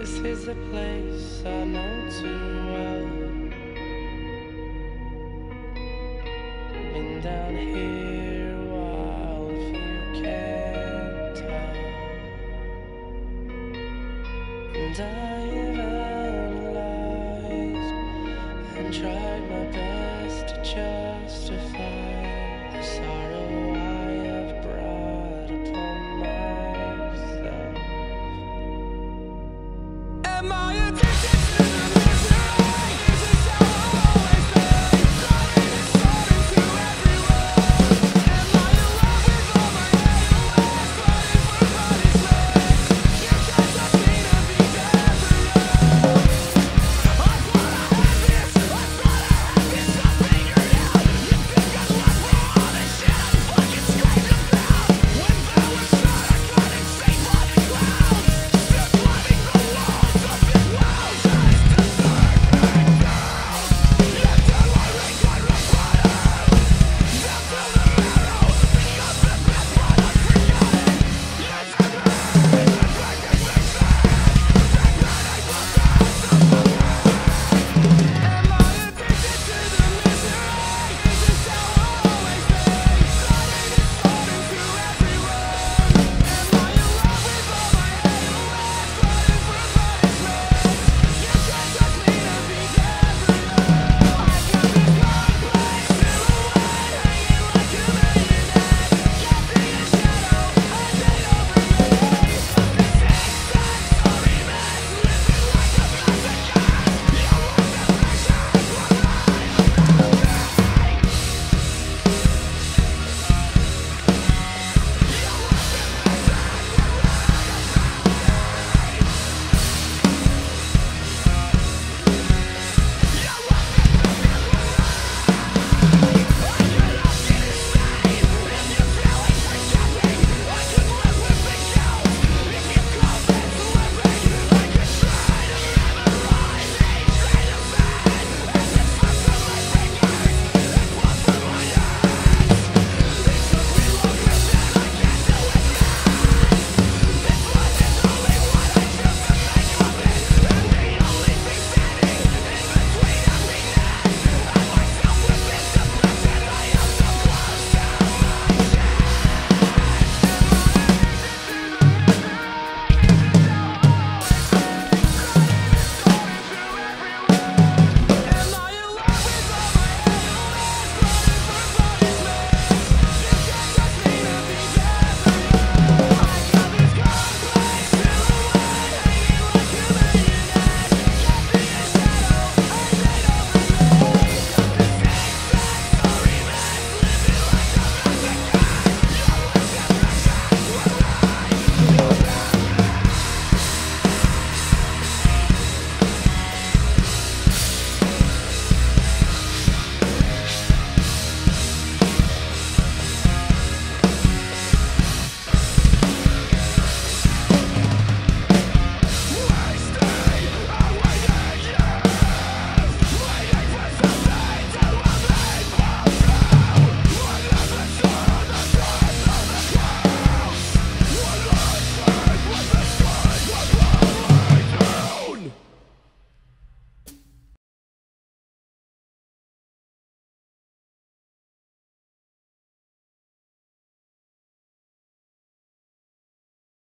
This is a place I know too well. Been down here a while if you can't tell. And I have analyzed and tried. my